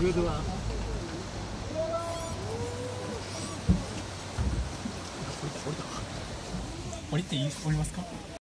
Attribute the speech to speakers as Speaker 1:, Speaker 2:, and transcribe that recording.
Speaker 1: Good one.
Speaker 2: 降りていい降りますか？